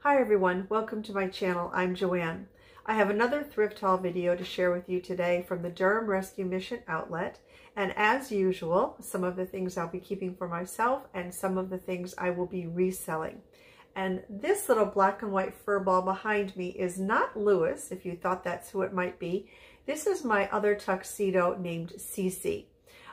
Hi everyone, welcome to my channel. I'm Joanne. I have another thrift haul video to share with you today from the Durham Rescue Mission outlet. And as usual, some of the things I'll be keeping for myself and some of the things I will be reselling. And this little black and white fur ball behind me is not Lewis, if you thought that's who it might be. This is my other tuxedo named Cece.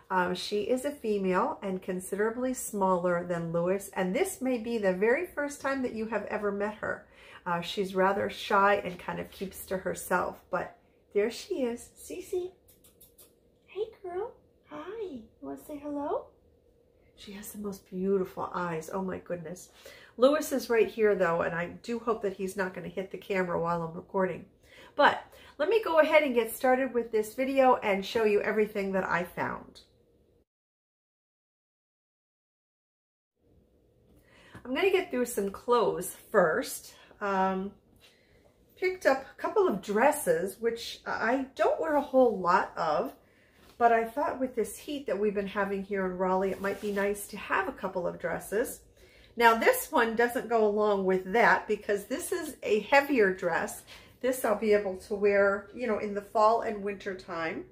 Um, she is a female and considerably smaller than Lewis, and this may be the very first time that you have ever met her. Uh, she's rather shy and kind of keeps to herself, but there she is. Cece. Hey, girl. Hi. You want to say hello? She has the most beautiful eyes. Oh, my goodness. Lewis is right here, though, and I do hope that he's not going to hit the camera while I'm recording. But let me go ahead and get started with this video and show you everything that I found. I'm going to get through some clothes first. Um, picked up a couple of dresses, which I don't wear a whole lot of, but I thought with this heat that we've been having here in Raleigh, it might be nice to have a couple of dresses. Now this one doesn't go along with that because this is a heavier dress. This I'll be able to wear, you know, in the fall and winter time.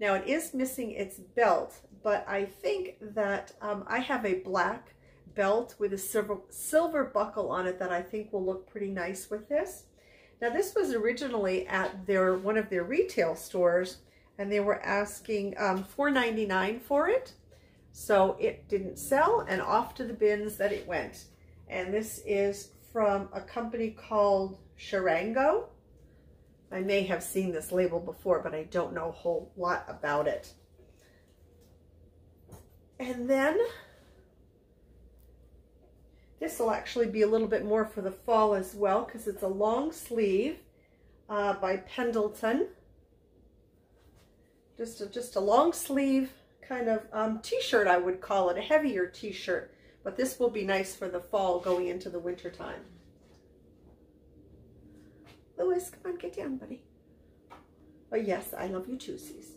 Now it is missing its belt, but I think that um, I have a black belt with a silver, silver buckle on it that I think will look pretty nice with this. Now this was originally at their one of their retail stores and they were asking um, $4.99 for it. So it didn't sell and off to the bins that it went. And this is from a company called Sharango. I may have seen this label before, but I don't know a whole lot about it. And then this will actually be a little bit more for the fall as well because it's a long sleeve uh, by Pendleton. Just a, just a long sleeve kind of um, t-shirt, I would call it, a heavier t-shirt. But this will be nice for the fall going into the winter time. Lewis, come on, get down, buddy. Oh, yes, I love you too, Cease.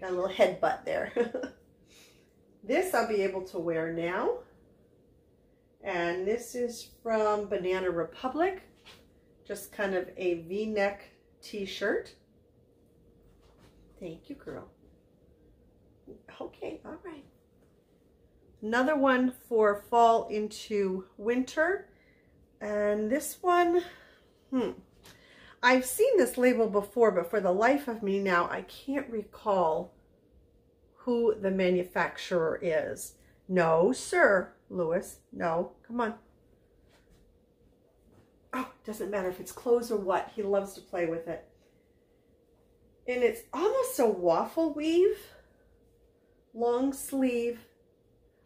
Got a little headbutt there. this I'll be able to wear now. And this is from Banana Republic. Just kind of a v-neck t-shirt. Thank you, girl. Okay, all right. Another one for fall into winter. And this one, hmm. I've seen this label before, but for the life of me now, I can't recall who the manufacturer is. No, sir. Lewis. No, come on. Oh, doesn't matter if it's clothes or what. He loves to play with it. And it's almost a waffle weave, long sleeve.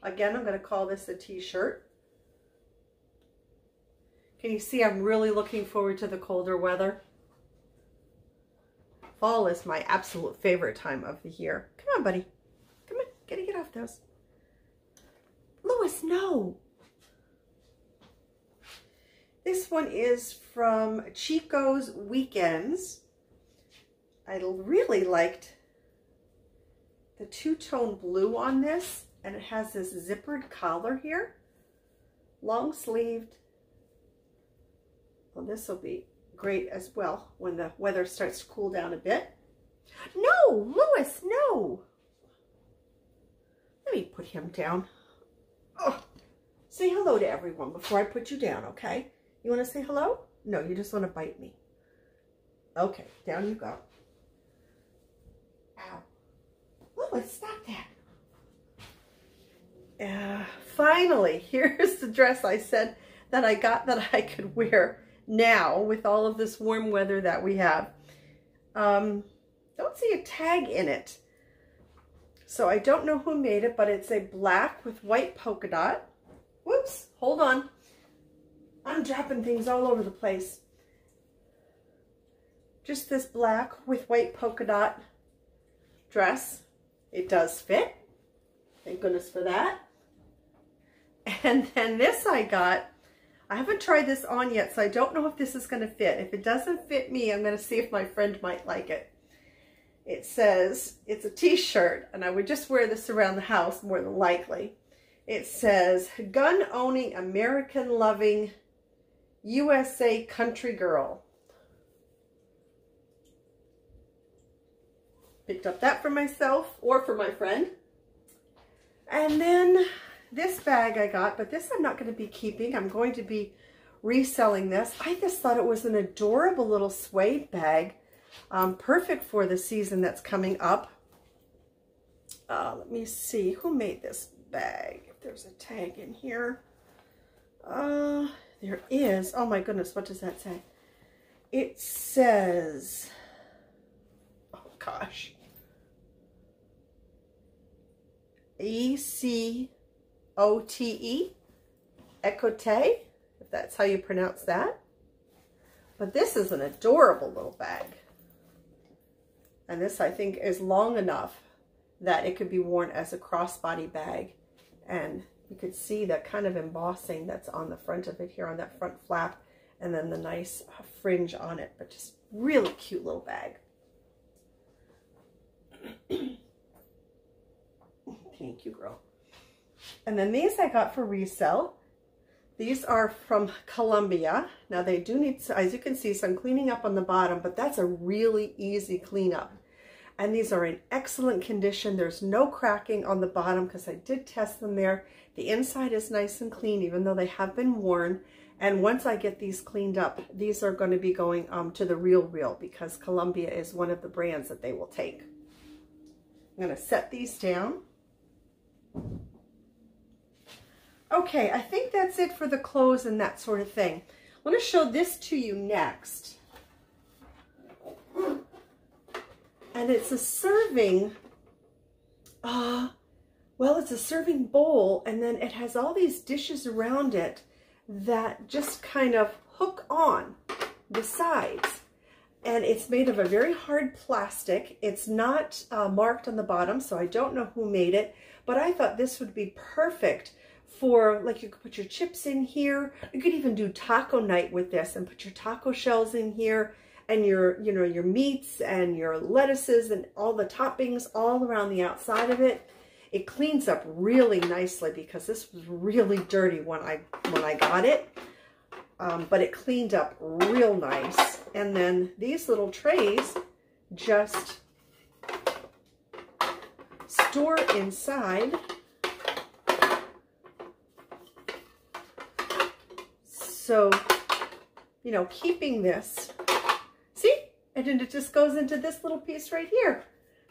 Again, I'm going to call this a t-shirt. Can you see I'm really looking forward to the colder weather? Fall is my absolute favorite time of the year. Come on, buddy. Come on, gotta get off those. Lewis, no. This one is from Chico's Weekends. I really liked the two-tone blue on this, and it has this zippered collar here, long sleeved. Well, this will be great as well when the weather starts to cool down a bit. No, Lewis, no. Let me put him down. Oh, say hello to everyone before I put you down, okay? You want to say hello? No, you just want to bite me. Okay, down you go. Ow. Lewis, stop that. Uh, finally, here's the dress I said that I got that I could wear now with all of this warm weather that we have. Um, don't see a tag in it. So I don't know who made it, but it's a black with white polka dot. Whoops, hold on. I'm dropping things all over the place. Just this black with white polka dot dress. It does fit. Thank goodness for that. And then this I got. I haven't tried this on yet, so I don't know if this is going to fit. If it doesn't fit me, I'm going to see if my friend might like it it says, it's a t-shirt, and I would just wear this around the house more than likely. It says, gun-owning, American-loving USA Country Girl. Picked up that for myself or for my friend. And then this bag I got, but this I'm not going to be keeping. I'm going to be reselling this. I just thought it was an adorable little suede bag. Um, perfect for the season that's coming up. Uh, let me see. Who made this bag? If there's a tag in here. Uh, there is. Oh my goodness, what does that say? It says, oh gosh, E-C-O-T-E, Ecote, if that's how you pronounce that. But this is an adorable little bag. And this, I think, is long enough that it could be worn as a crossbody bag. And you could see the kind of embossing that's on the front of it here on that front flap. And then the nice fringe on it. But just really cute little bag. Thank you, girl. And then these I got for resale. These are from Columbia. Now they do need, as you can see, some cleaning up on the bottom, but that's a really easy cleanup. And these are in excellent condition. There's no cracking on the bottom because I did test them there. The inside is nice and clean, even though they have been worn. And once I get these cleaned up, these are going to be going um, to the Real Real because Columbia is one of the brands that they will take. I'm going to set these down. Okay, I think that's it for the clothes and that sort of thing. I want to show this to you next. And it's a serving, uh, well, it's a serving bowl, and then it has all these dishes around it that just kind of hook on the sides. And it's made of a very hard plastic. It's not uh, marked on the bottom, so I don't know who made it, but I thought this would be perfect for like you could put your chips in here. You could even do taco night with this and put your taco shells in here and your, you know, your meats and your lettuces and all the toppings all around the outside of it. It cleans up really nicely because this was really dirty when I, when I got it. Um, but it cleaned up real nice. And then these little trays just store inside So, you know, keeping this, see? And then it just goes into this little piece right here.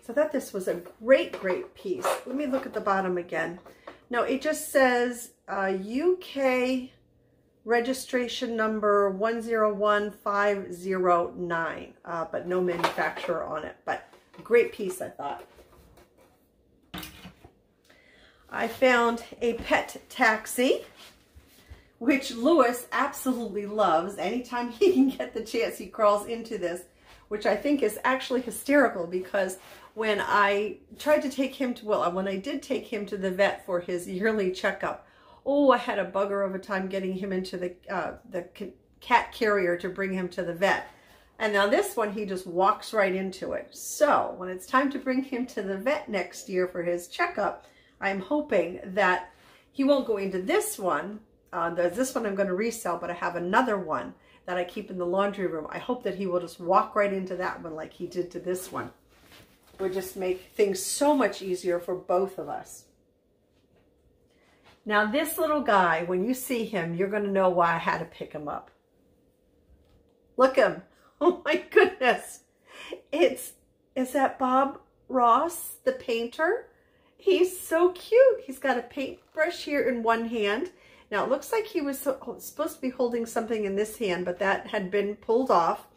So that this was a great, great piece. Let me look at the bottom again. No, it just says uh, UK registration number 101509, uh, but no manufacturer on it. But great piece, I thought. I found a pet taxi which Lewis absolutely loves. Anytime he can get the chance, he crawls into this, which I think is actually hysterical because when I tried to take him to, well, when I did take him to the vet for his yearly checkup, oh, I had a bugger of a time getting him into the, uh, the cat carrier to bring him to the vet. And now this one, he just walks right into it. So when it's time to bring him to the vet next year for his checkup, I'm hoping that he won't go into this one, uh, this one I'm going to resell, but I have another one that I keep in the laundry room. I hope that he will just walk right into that one like he did to this one. It would just make things so much easier for both of us. Now this little guy, when you see him, you're going to know why I had to pick him up. Look him. Oh my goodness. It's, is that Bob Ross, the painter? He's so cute. He's got a paintbrush here in one hand now it looks like he was supposed to be holding something in this hand, but that had been pulled off.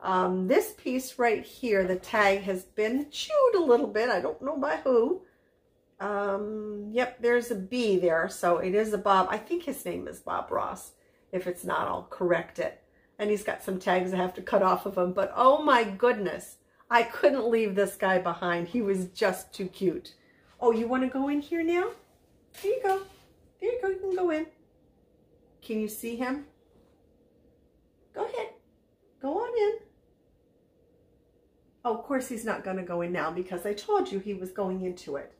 Um, this piece right here, the tag has been chewed a little bit. I don't know by who. Um, yep, there's a B there. So it is a Bob. I think his name is Bob Ross. If it's not, I'll correct it. And he's got some tags I have to cut off of him. But oh my goodness, I couldn't leave this guy behind. He was just too cute. Oh, you want to go in here now? Here you go. There you go. You can go in. Can you see him? Go ahead. Go on in. Oh, of course he's not going to go in now because I told you he was going into it.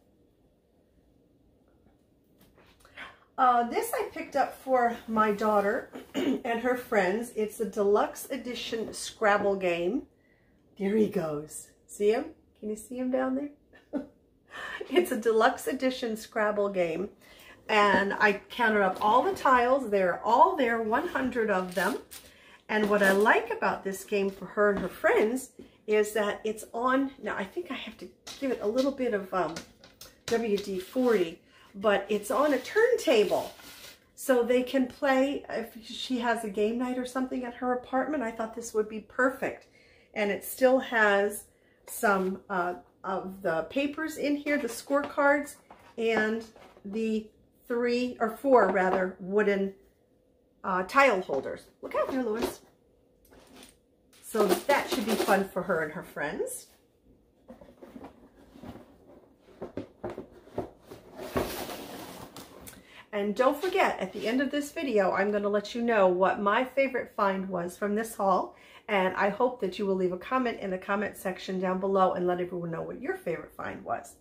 Uh, this I picked up for my daughter and her friends. It's a deluxe edition Scrabble game. There he goes. See him? Can you see him down there? it's a deluxe edition Scrabble game. And I counted up all the tiles. They're all there, 100 of them. And what I like about this game for her and her friends is that it's on, now I think I have to give it a little bit of um, WD-40, but it's on a turntable. So they can play, if she has a game night or something at her apartment, I thought this would be perfect. And it still has some uh, of the papers in here, the scorecards, and the three, or four rather, wooden uh, tile holders. Look out there, Lewis. So that should be fun for her and her friends. And don't forget, at the end of this video, I'm going to let you know what my favorite find was from this haul. And I hope that you will leave a comment in the comment section down below and let everyone know what your favorite find was.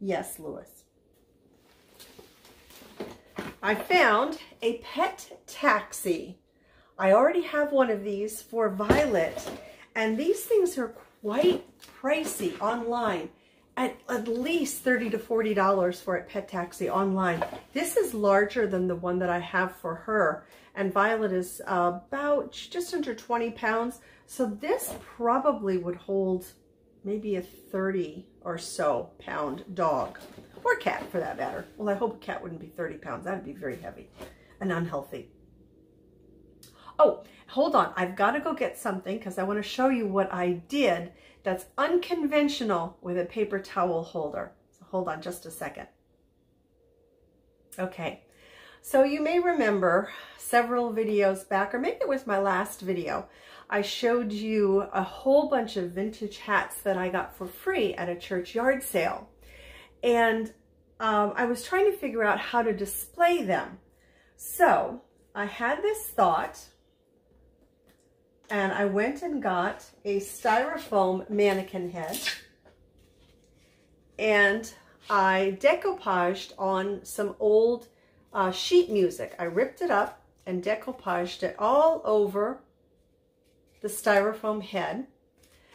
Yes, Lewis. I found a pet taxi. I already have one of these for Violet, and these things are quite pricey online at at least 30 to $40 for a pet taxi online. This is larger than the one that I have for her. And Violet is about just under 20 pounds. So this probably would hold maybe a 30 or so pound dog or cat for that matter. Well, I hope a cat wouldn't be 30 pounds. That'd be very heavy and unhealthy. Oh, hold on. I've got to go get something because I want to show you what I did that's unconventional with a paper towel holder. So hold on just a second. Okay, so you may remember several videos back, or maybe it was my last video, I showed you a whole bunch of vintage hats that I got for free at a church yard sale. And um, I was trying to figure out how to display them. So I had this thought and I went and got a styrofoam mannequin head and I decoupaged on some old uh, sheet music. I ripped it up and decoupaged it all over the styrofoam head.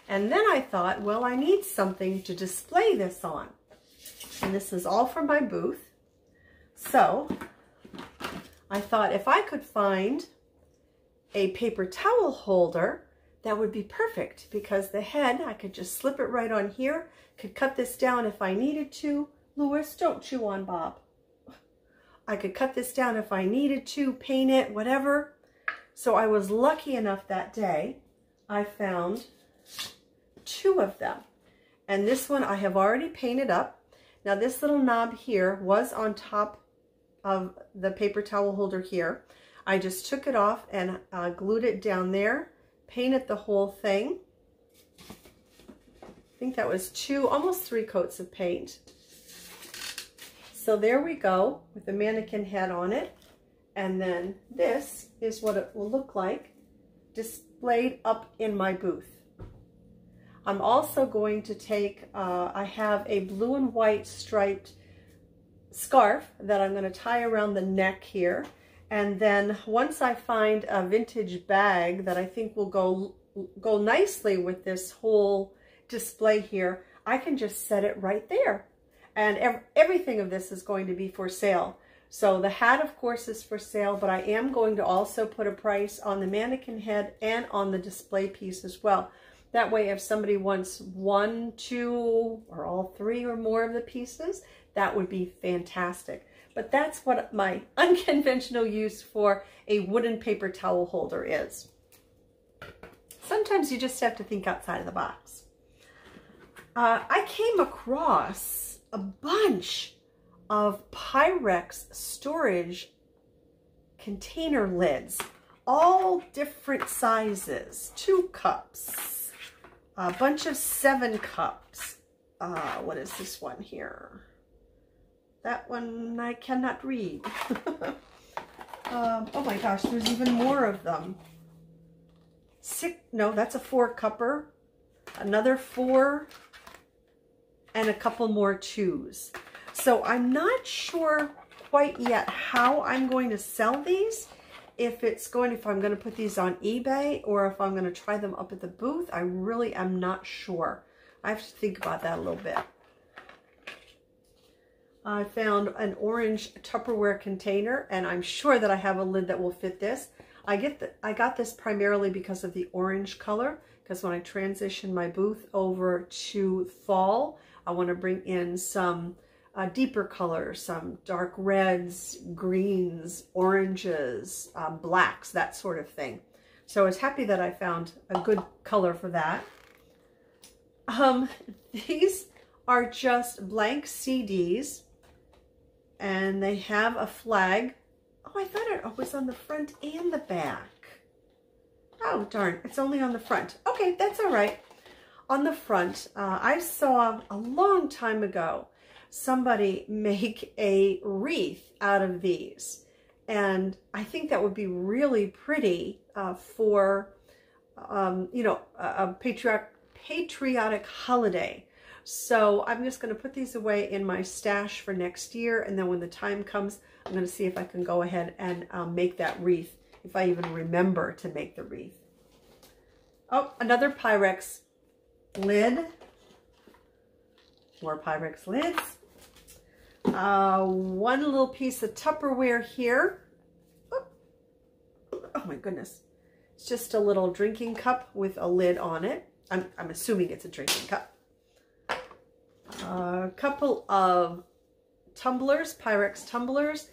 And then I thought, well, I need something to display this on. And this is all from my booth. So I thought if I could find a paper towel holder, that would be perfect because the head, I could just slip it right on here, could cut this down if I needed to. Lewis, don't chew on Bob. I could cut this down if I needed to, paint it, whatever. So I was lucky enough that day, I found two of them. And this one I have already painted up. Now this little knob here was on top of the paper towel holder here. I just took it off and uh, glued it down there, painted the whole thing. I think that was two, almost three coats of paint. So there we go with the mannequin head on it. And then this is what it will look like displayed up in my booth. I'm also going to take, uh, I have a blue and white striped scarf that I'm going to tie around the neck here. And then once I find a vintage bag that I think will go, go nicely with this whole display here, I can just set it right there. And ev everything of this is going to be for sale. So the hat, of course, is for sale, but I am going to also put a price on the mannequin head and on the display piece as well. That way, if somebody wants one, two, or all three or more of the pieces, that would be fantastic. But that's what my unconventional use for a wooden paper towel holder is. Sometimes you just have to think outside of the box. Uh, I came across a bunch of Pyrex storage container lids, all different sizes, two cups, a bunch of seven cups. Uh, what is this one here? That one I cannot read. um, oh my gosh, there's even more of them. Six, no, that's a four cupper. Another four and a couple more twos. So I'm not sure quite yet how I'm going to sell these. If it's going, if I'm going to put these on eBay or if I'm going to try them up at the booth, I really am not sure. I have to think about that a little bit. I found an orange Tupperware container and I'm sure that I have a lid that will fit this. I get the, I got this primarily because of the orange color because when I transition my booth over to fall, I want to bring in some uh, deeper colors, some dark reds, greens, oranges, um, blacks, that sort of thing. So I was happy that I found a good color for that. Um, these are just blank CDs and they have a flag. Oh, I thought it was on the front and the back. Oh, darn, it's only on the front. Okay, that's all right. On the front, uh, I saw a long time ago somebody make a wreath out of these. And I think that would be really pretty uh, for, um, you know, a, a patriotic, patriotic holiday. So I'm just going to put these away in my stash for next year. And then when the time comes, I'm going to see if I can go ahead and um, make that wreath, if I even remember to make the wreath. Oh, another Pyrex lid. More Pyrex lids. Uh, one little piece of Tupperware here. Oh, oh my goodness. It's just a little drinking cup with a lid on it. I'm, I'm assuming it's a drinking cup. A couple of tumblers, Pyrex tumblers.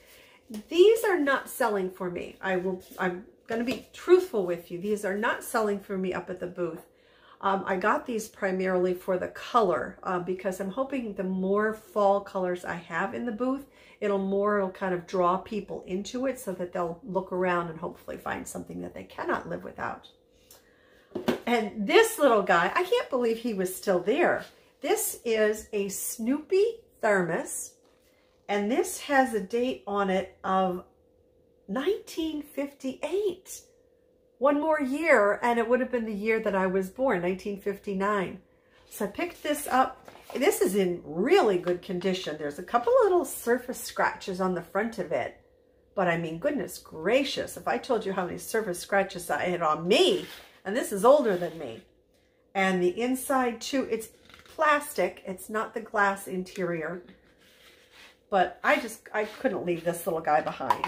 These are not selling for me. I will, I'm going to be truthful with you. These are not selling for me up at the booth. Um, I got these primarily for the color uh, because I'm hoping the more fall colors I have in the booth, it'll more it'll kind of draw people into it so that they'll look around and hopefully find something that they cannot live without. And this little guy, I can't believe he was still there. This is a Snoopy thermos, and this has a date on it of 1958 one more year and it would have been the year that I was born, 1959. So I picked this up. This is in really good condition. There's a couple little surface scratches on the front of it. But I mean, goodness gracious, if I told you how many surface scratches I had on me, and this is older than me. And the inside too, it's plastic. It's not the glass interior. But I just, I couldn't leave this little guy behind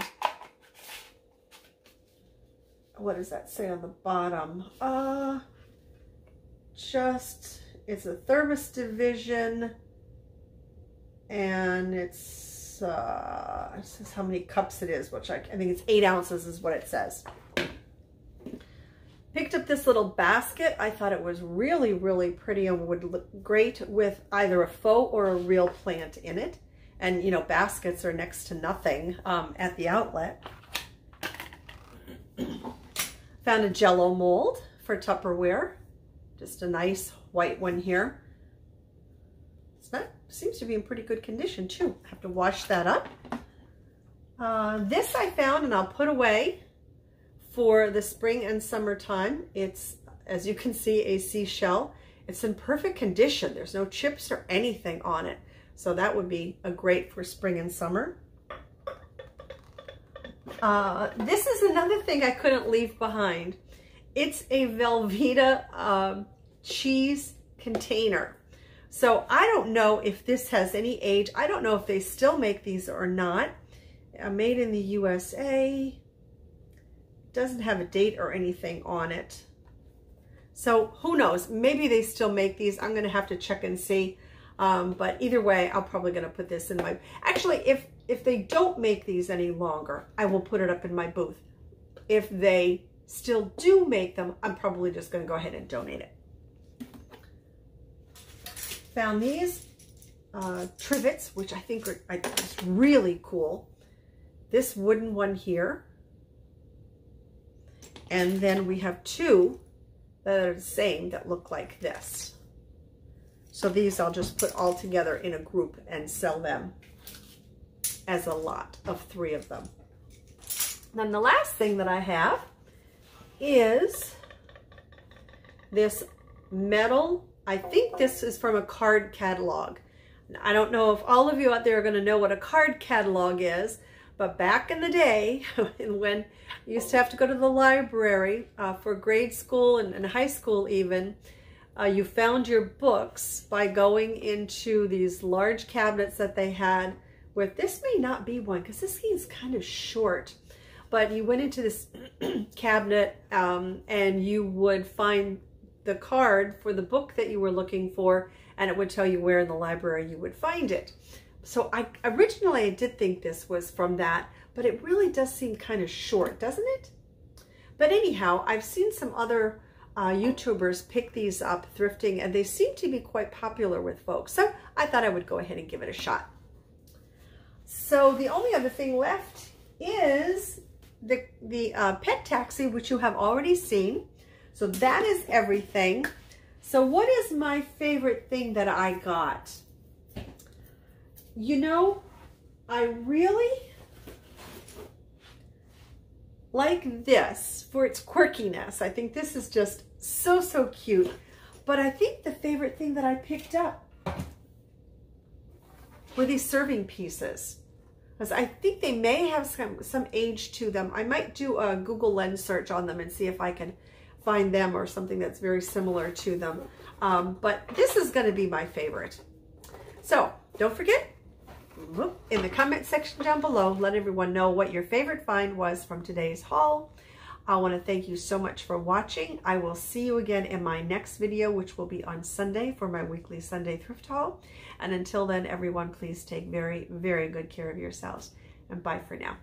what does that say on the bottom? Uh, just, it's a thermos division and it's, uh, it says how many cups it is, which I, I think it's eight ounces is what it says. Picked up this little basket. I thought it was really, really pretty and would look great with either a faux or a real plant in it. And, you know, baskets are next to nothing um, at the outlet. Found a jello mold for Tupperware. Just a nice white one here. Not, seems to be in pretty good condition too. I have to wash that up. Uh, this I found and I'll put away for the spring and summertime. It's, as you can see, a seashell. It's in perfect condition. There's no chips or anything on it. So that would be a great for spring and summer. Uh, this is another thing I couldn't leave behind. It's a Velveeta uh, cheese container. So I don't know if this has any age. I don't know if they still make these or not. Uh, made in the USA. Doesn't have a date or anything on it. So who knows? Maybe they still make these. I'm going to have to check and see. Um, but either way, I'm probably going to put this in my... Actually, if if they don't make these any longer, I will put it up in my booth. If they still do make them, I'm probably just going to go ahead and donate it. Found these uh, trivets, which I think are, are just really cool. This wooden one here. And then we have two that are the same that look like this. So these I'll just put all together in a group and sell them as a lot of three of them. Then the last thing that I have is this metal, I think this is from a card catalog. I don't know if all of you out there are going to know what a card catalog is, but back in the day, when you used to have to go to the library uh, for grade school and, and high school even, uh, you found your books by going into these large cabinets that they had with, this may not be one because this is kind of short, but you went into this cabinet um, and you would find the card for the book that you were looking for and it would tell you where in the library you would find it. So I originally I did think this was from that, but it really does seem kind of short, doesn't it? But anyhow, I've seen some other uh, YouTubers pick these up thrifting and they seem to be quite popular with folks. So I thought I would go ahead and give it a shot. So the only other thing left is the, the uh, pet taxi, which you have already seen. So that is everything. So what is my favorite thing that I got? You know, I really like this for its quirkiness. I think this is just so, so cute. But I think the favorite thing that I picked up were these serving pieces. I think they may have some, some age to them. I might do a Google Lens search on them and see if I can find them or something that's very similar to them. Um, but this is going to be my favorite. So don't forget, in the comment section down below, let everyone know what your favorite find was from today's haul. I want to thank you so much for watching. I will see you again in my next video, which will be on Sunday for my weekly Sunday thrift haul. And until then, everyone, please take very, very good care of yourselves. And bye for now.